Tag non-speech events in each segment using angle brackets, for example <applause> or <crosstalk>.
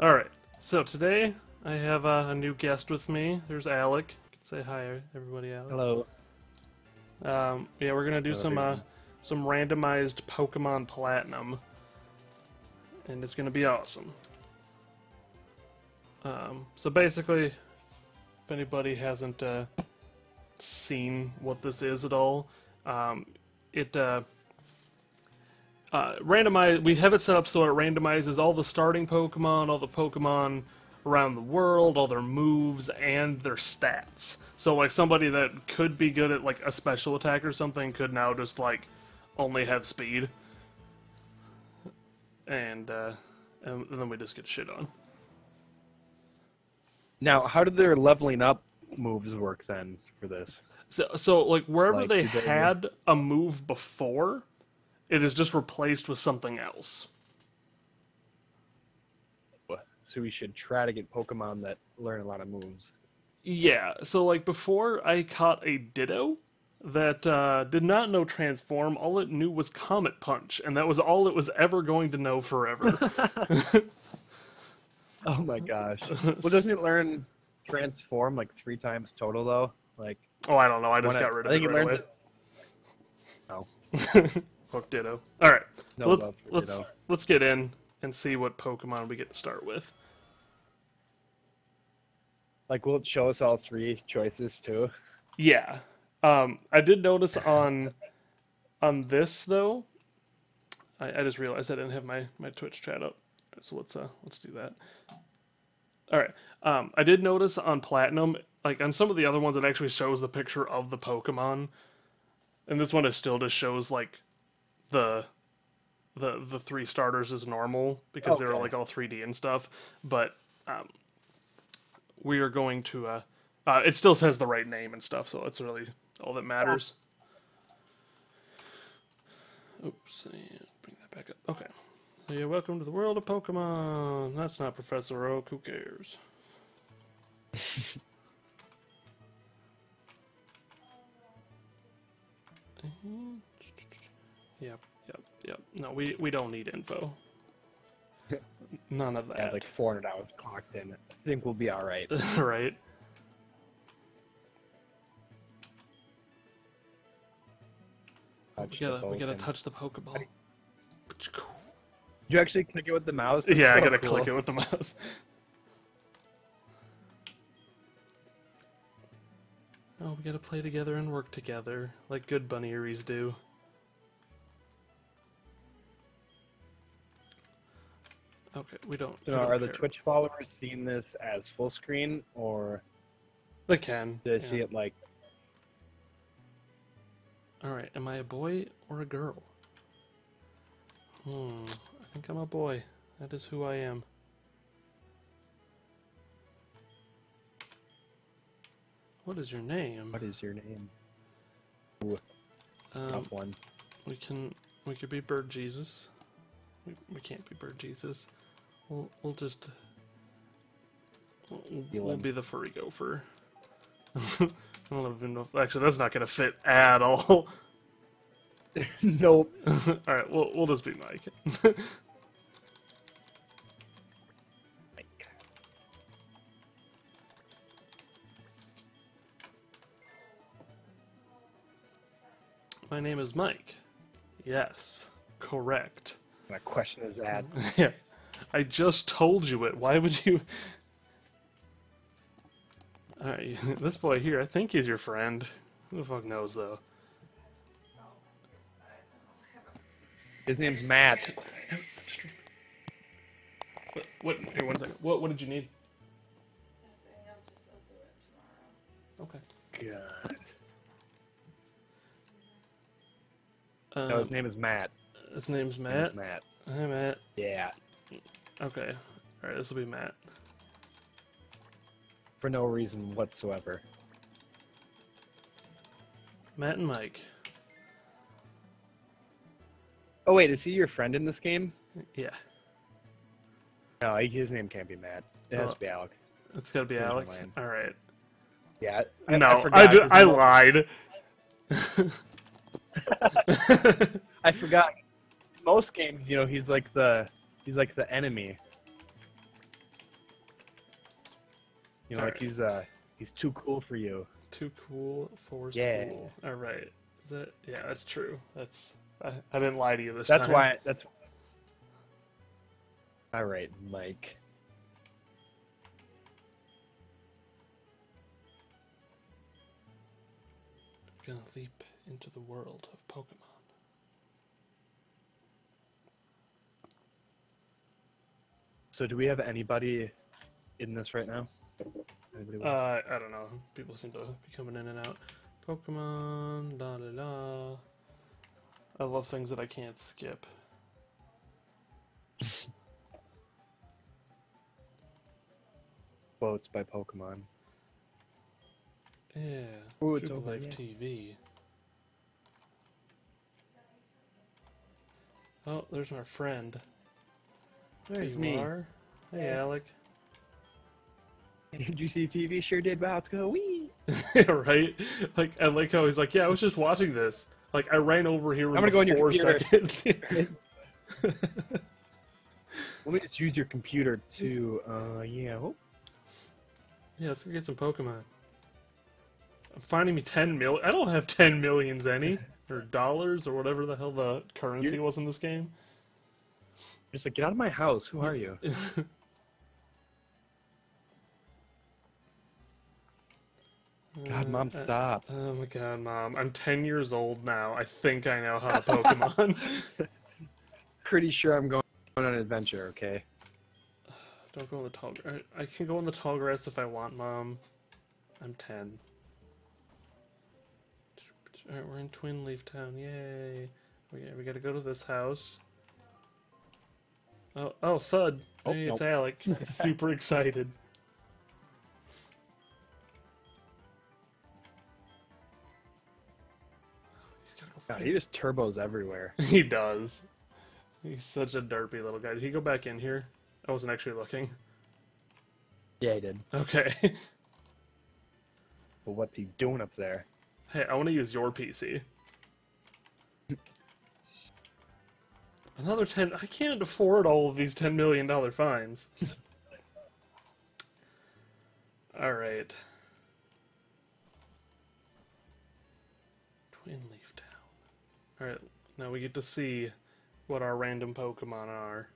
All right. So today I have uh, a new guest with me. There's Alec. Say hi, everybody. Alec. Hello. Um, yeah, we're gonna do Hello, some uh, some randomized Pokemon Platinum, and it's gonna be awesome. Um, so basically, if anybody hasn't uh, seen what this is at all, um, it uh, randomize. We have it set up so it randomizes all the starting Pokemon, all the Pokemon around the world, all their moves, and their stats. So like somebody that could be good at like a special attack or something could now just like only have speed, and uh, and then we just get shit on. Now, how did their leveling up moves work then for this? So, so like wherever Like, they they- had a move before, it is just replaced with something else. So we should try to get Pokemon that learn a lot of moves. Yeah, so like before I caught a Ditto that uh, did not know Transform, all it knew was Comet Punch, and that was all it was ever going to know forever. <laughs> <laughs> Oh my gosh. Well, doesn't it learn transform like three times total though? Like oh, I don't know, I just one- got rid of I think it it right learns away. it. <laughs> Fuck Ditto. Alright, No so let's, love let's, Ditto. let's get in and see what Pokemon we get to start with. Like, will it show us all three choices too? Yeah. Um, I did notice on <laughs> on this though. I, I just realized I didn't have my, my Twitch chat up. So let's uh let's do that. All right. Um, I did notice on Platinum, like on some of the other ones, it actually shows the picture of the Pokemon, and this one it still just shows like the the the three starters as normal because they're Okay. like all 3D and stuff. But um, we are going to uh, uh, it still says the right name and stuff, so it's really all that matters. Oops, bring that back up. Okay. So yeah, welcome to the world of Pokemon. That's not Professor Oak. Who cares? <laughs> Mhm. Yep, yep, yep. No, we we don't need info. None of that. I that. have like 400 hours clocked in. I think we'll be all right. <laughs> right. We Touch the gotta we gotta Pokemon. touch the Pokeball. Did you actually click it with the mouse? It's Yeah, I gotta cool. click it with the mouse. <laughs> Oh, we gotta play together and work together, like good bunny-eries do. Okay, we don't. So we don't are the care. Twitch followers seeing this as full screen, or They can. do they see it like All right, am I a boy or a girl? Hmm. I think I'm a boy. That is who I am. What is your name? what is your name? Um, Tough one. we can. We could be Bird Jesus. We, we can't be Bird Jesus. We'll we'll just. We'll, we'll, be the furry gopher. I don't even know. If, actually, that's not gonna fit at all. <laughs> nope. all right, we'll we'll just be <laughs> Mike. My name is Mike. Yes, correct. my question is that <laughs> yeah, I just told you it. Why would you? All right, <laughs> this boy here, I think he's your friend. Who the fuck knows though? his name's Matt. What? What? Here, one second. What? What did you need? Nothing, I'll just, do it tomorrow. Okay. God. Um, No, his name is Matt. his name's His name's Matt. Matt. Hi, Matt. Yeah. Okay. All right, this will be Matt. For no reason whatsoever. Matt and Mike. Oh wait, is he your friend in this game? Yeah, No, his name can't be Matt. It has Oh. to be Alec. it's gotta be my Alec. All right. Yeah. I, no, I, forgot, d- 'cause I he mo- lied. <laughs> <laughs> I forgot. In most games, you know, he's like the he's like the enemy. You know, All like right. he's uh he's too cool for you. Too cool for Yeah. school. All right. That, yeah, that's true. That's I, I didn't lie to you this time. That's time. why. That's. All right, Mike. We're gonna leap into the world of Pokemon. So, do we have anybody in this right now? Anybody? Uh, I don't know. People seem to be coming in and out. Pokemon, da da da. I love things that I can't skip. Boats by Pokemon. Yeah. Ooh, it's over, Life yeah. TV. Oh, there's our friend. There It's you me. are. Hey. Alec. Did you see TV? Sure did. Wow, let's go. Wee. <laughs> right? Like, I like how he's like, yeah, I was just watching this. Like, I ran over here. I'm gonna go on your computer. seconds. <laughs> Let me just use your computer to. Uh, yeah. Oh, yeah, let's go get some Pokemon. I'm finding me 10 mil. I don't have 10 millions any. <laughs> Or dollars, or whatever the hell the currency You're- was in this game. Just like get out of my house. Who are you? <laughs> God, mom, Uh, stop. Oh my god, mom. I'm 10 years old now. I think I know how to Pokemon. <laughs> <laughs> Pretty sure I'm going on an adventure. Okay. <sighs> Don't go in the tall grass. I can go in the tall grass if I want, mom. I'm 10. Alright, we're in Twinleaf Town. Yay. We, we gotta go to this house. Oh, oh, Thud. Oh, hey, it's nope. Alec. He's <laughs> super excited. He's gotta go God, he just turbos everywhere. <laughs> He does. He's such a derpy little guy. Did he go back in here? I wasn't actually looking. Yeah, he did. Okay. <laughs> But what's he doing up there? hey, I want to use your PC. Another 10. I can't afford all of these $10 million fines. <laughs> Alright. Twin Leaf Town. Alright, now we get to see what our random Pokemon are.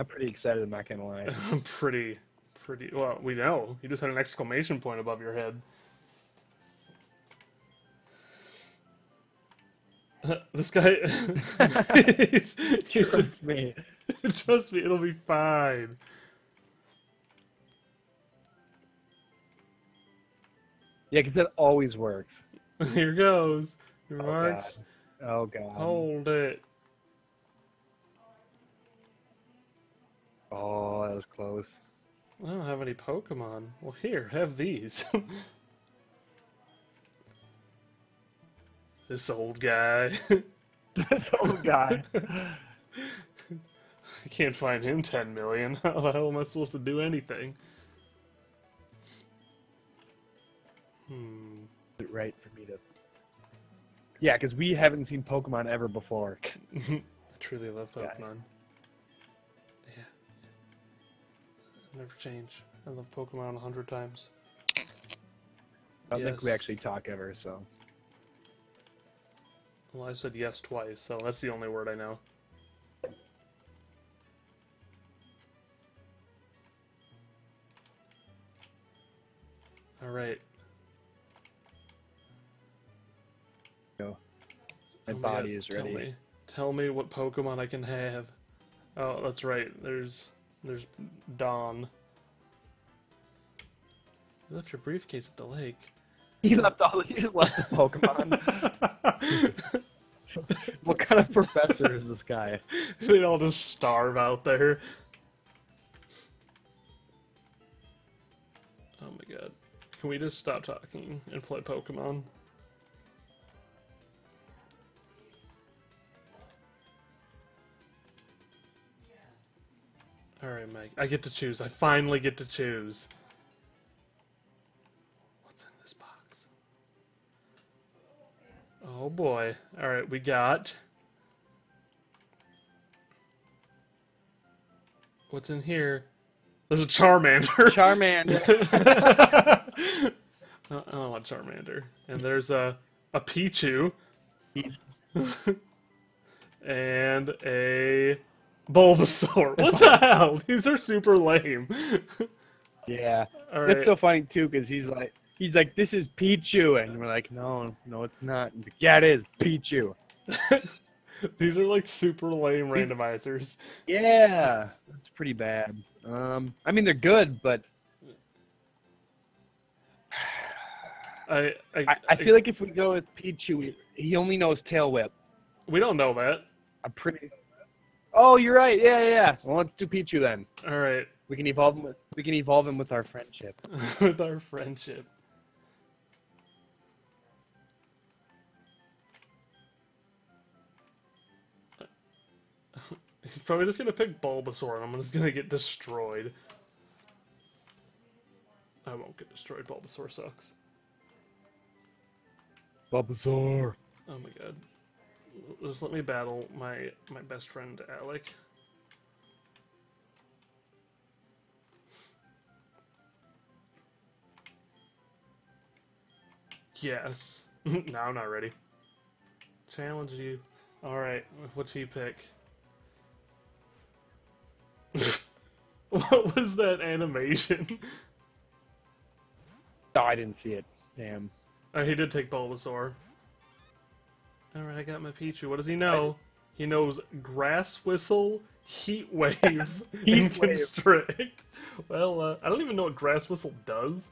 I'm pretty excited. I'm not gonna lie. I'm <laughs> pretty, pretty. Well, we know. You just had an exclamation point above your head. <laughs> this guy. he's, <laughs> he's Trust me. <laughs> trust me, it'll be fine. Yeah, because that always works. Here goes. Oh Remarks. god. Oh god. Hold it. Oh, that was close. I don't have any Pokemon. Well, here, have these. This old guy. <laughs> this old guy. <laughs> I can't find him 10 million. <laughs> How the hell am I supposed to do anything? Hmm. right for me to. Yeah, because we haven't seen Pokemon ever before. I truly love Pokemon. Yeah. Never change. I love Pokemon a hundred times. I don't think we actually talk ever, so. Well, I said yes twice, so that's the only word I know. Alright. My Oh my body God, is tell ready. me. Tell me what Pokemon I can have. Oh, that's right. There's there's Dawn. You left your briefcase at the lake. He left all. He just left the Pokemon. <laughs> <laughs> kind of professor is this guy? <laughs> They'd all just starve out there. Oh my god. Can we just stop talking and play Pokemon? Alright, Mike. I get to choose. I finally get to choose. What's in this box? Oh boy. Alright, we got. What's in here? There's a Charmander. <laughs> Charmander. <laughs> I don't want Charmander. And there's a a Pichu. <laughs> and a Bulbasaur. What the hell? These are super lame. yeah. Right. It's so funny too because he's like he's like this is Pichu and we're like no no it's not. Like, yeah it is Pichu. <laughs> These are like super lame randomizers. Yeah, that's pretty bad. Um, I mean they're good, but <sighs> I I, I, I feel like if we go with Pichu, he- he only knows Tail Whip. we don't know that. I'm pretty. Oh, you're right. Yeah, yeah. yeah. Well, let's do Pichu then. All right. We can evolve him with we can evolve him with our friendship. <laughs> with our friendship. He's probably just gonna pick Bulbasaur and I'm just gonna get destroyed. I won't get destroyed, Bulbasaur sucks. Bulbasaur. Oh my god. Just let me battle my my best friend Alec. Yes. <laughs> no, I'm not ready. Challenge you. Alright, what's he pick? What was that animation? Oh, I didn't see it. Damn. Oh, he did take Bulbasaur. Alright, I got my Pichu. What does he know? He knows Grass Whistle, Heat <laughs> Wave, and Heat Wave. Constrict. Well, uh, I don't even know what Grass Whistle does.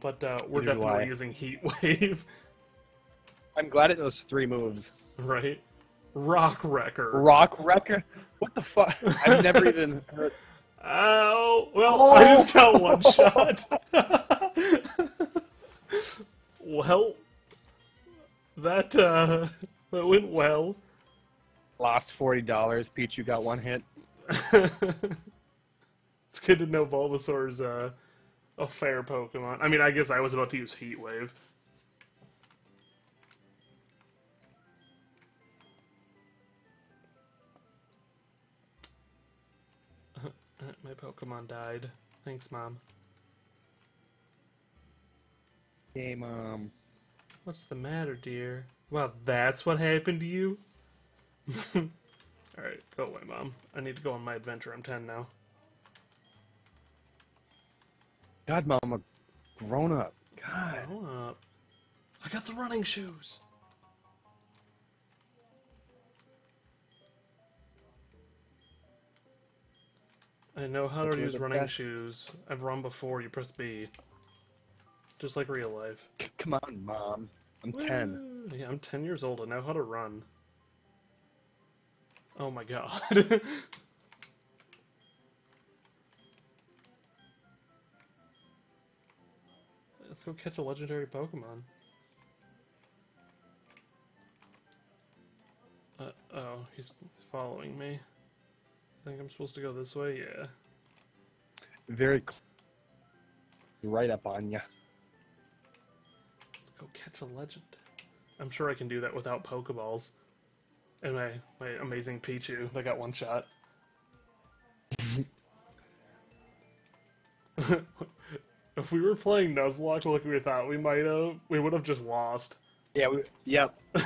But uh, we're definitely using Heat <laughs> Wave, I'm glad it knows three moves. right? Rock Wrecker. Rock Wrecker. What the fuck? I've never <laughs> even heard. Ow! Well, I just got Oh. one shot. <laughs> well, that uh, that went well. Lost forty dollars. Peach, you got one hit. <laughs> it's good to know Bulbasaur's uh, a fair Pokemon. I mean, I guess I was about to use Heat Wave. My Pokemon died. Thanks, Mom. Hey, mom. What's the matter, dear? Well, that's what happened to you? <laughs> Alright, go away, Mom. I need to go on my adventure. I'm 10 now. God, mom, I'm a grown up. God. Grow up. I got the running shoes. I know how to use running best. shoes. I've run before. You press B. Just like real life. Come on, mom. I'm ten. Yeah, I'm 10 years old. I know how to run. Oh my god. <laughs> Let's go catch a legendary Pokemon. Uh, oh, he's following me. I think I'm supposed to go this way? Yeah. Very cl- right up on you. Let's go catch a legend. I'm sure I can do that without Pokeballs. And my, my amazing Pichu. I got one shot. <laughs> if we were playing Nuzlocke like we thought we might have, we would have just lost. Yeah. We, yep. <laughs>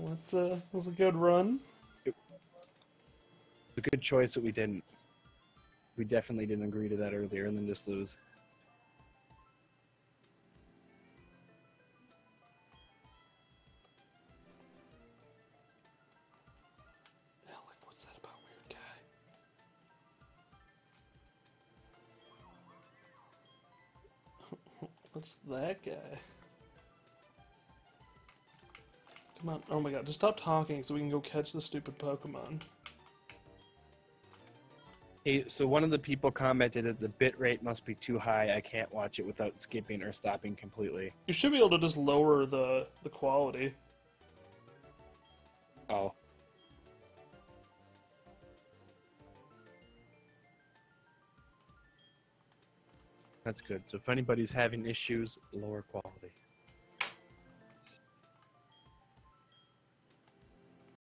What's a was a good run? A good choice that we didn't. We definitely didn't agree to that earlier and then just lose. Alec, what's that about weird guy? <laughs> Oh my god, just stop talking so we can go catch the stupid Pokemon. Hey, so one of the people commented that the bit rate must be too high. I can't watch it without skipping or stopping completely. You should be able to just lower the, the quality. Oh. That's good. So if anybody's having issues, lower quality.